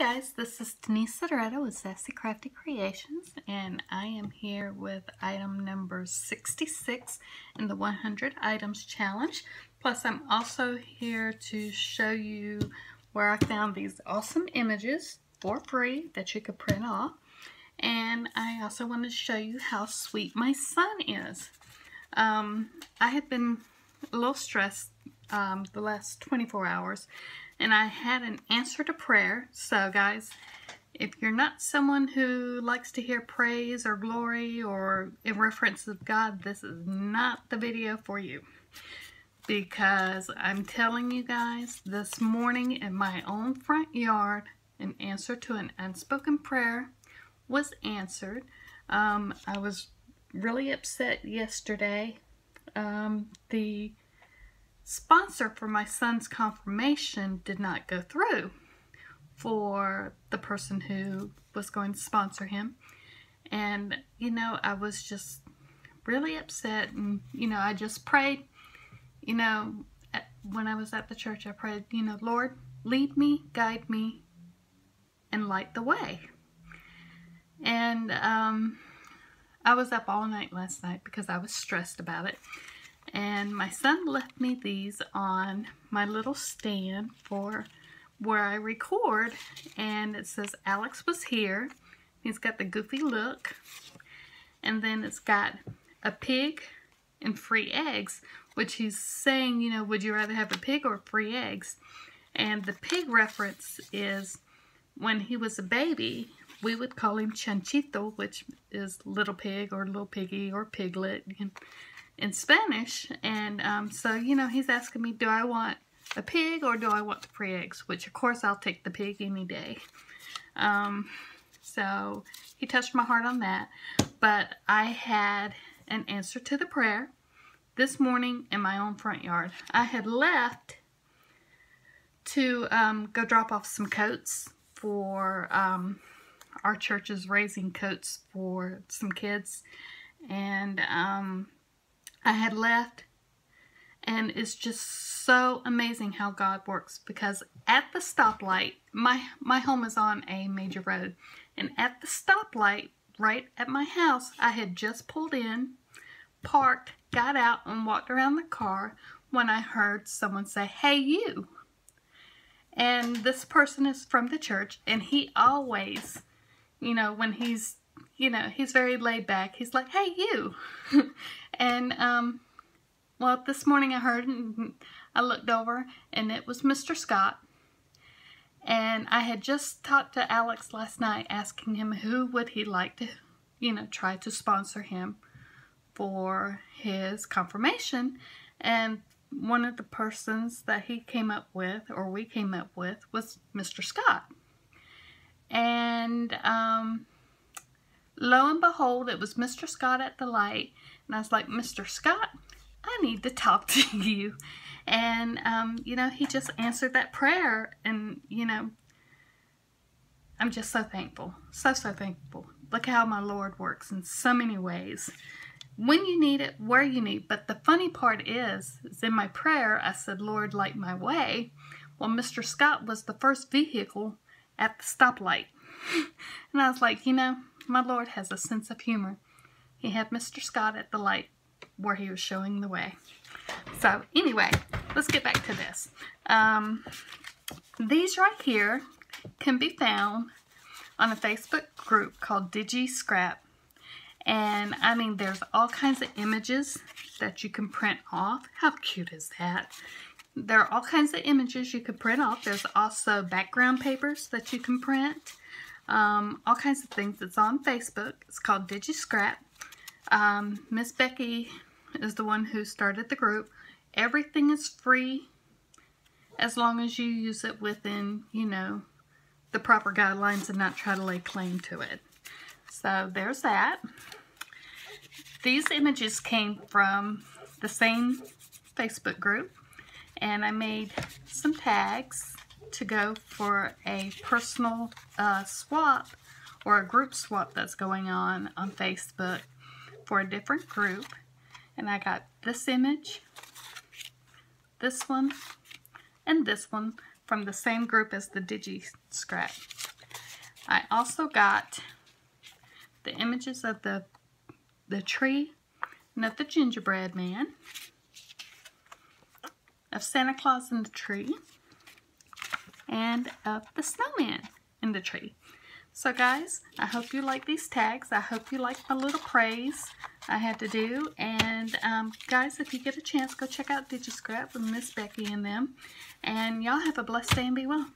guys, this is Deneice Sederetto with Sassy Crafty Creations and I am here with item number 66 in the 100 items challenge. Plus I'm also here to show you where I found these awesome images for free that you could print off. And I also want to show you how sweet my son is. Um, I have been a little stressed um, the last 24 hours and I had an answer to prayer. So guys, if you're not someone who likes to hear praise or glory or in reference of God, this is not the video for you. Because I'm telling you guys, this morning in my own front yard, an answer to an unspoken prayer was answered. Um, I was really upset yesterday. Um, the sponsor for my son's confirmation did not go through for the person who was going to sponsor him. And, you know, I was just really upset. And, you know, I just prayed, you know, when I was at the church, I prayed, you know, Lord, lead me, guide me, and light the way. And um, I was up all night last night because I was stressed about it. And my son left me these on my little stand for where I record. And it says Alex was here. He's got the goofy look. And then it's got a pig and free eggs, which he's saying, you know, would you rather have a pig or free eggs? And the pig reference is when he was a baby, we would call him chanchito, which is little pig or little piggy or piglet in Spanish. And um, so, you know, he's asking me, do I want a pig or do I want the free eggs? Which, of course, I'll take the pig any day. Um, so he touched my heart on that. But I had an answer to the prayer this morning in my own front yard. I had left to um, go drop off some coats for um, our church is raising coats for some kids. And um, I had left and it's just so amazing how God works because at the stoplight, my, my home is on a major road, and at the stoplight right at my house, I had just pulled in, parked, got out, and walked around the car when I heard someone say, hey you. And this person is from the church, and he always, you know, when he's you know, he's very laid back. He's like, hey, you. and, um, well, this morning I heard, and I looked over, and it was Mr. Scott. And I had just talked to Alex last night, asking him who would he like to, you know, try to sponsor him for his confirmation. And one of the persons that he came up with, or we came up with, was Mr. Scott. And, um, lo and behold, it was Mr. Scott at the light. And I was like, Mr. Scott, I need to talk to you. And, um, you know, he just answered that prayer. And, you know, I'm just so thankful. So, so thankful. Look how my Lord works in so many ways. When you need it, where you need. But the funny part is, is in my prayer, I said, Lord, light my way. Well, Mr. Scott was the first vehicle at the stoplight. and I was like, you know, my Lord has a sense of humor. He had Mr. Scott at the light where he was showing the way. So anyway, let's get back to this. Um, these right here can be found on a Facebook group called Digi Scrap. And I mean, there's all kinds of images that you can print off. How cute is that? There are all kinds of images you can print off. There's also background papers that you can print um, all kinds of things. It's on Facebook. It's called DigiScrap. Um, Miss Becky is the one who started the group. Everything is free as long as you use it within, you know, the proper guidelines and not try to lay claim to it. So there's that. These images came from the same Facebook group and I made some tags to go for a personal uh, swap or a group swap that's going on on Facebook for a different group. And I got this image, this one, and this one from the same group as the Digi Scrap. I also got the images of the, the tree and of the gingerbread man, of Santa Claus in the tree, and of the snowman in the tree. So guys, I hope you like these tags. I hope you like my little praise I had to do. And um, guys, if you get a chance, go check out DigiScrap with Miss Becky and them. And y'all have a blessed day and be well.